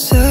So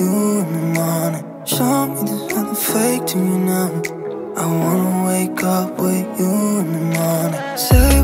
you in the morning. Show me there's nothing fake to you now. I wanna wake up with you in the morning. Say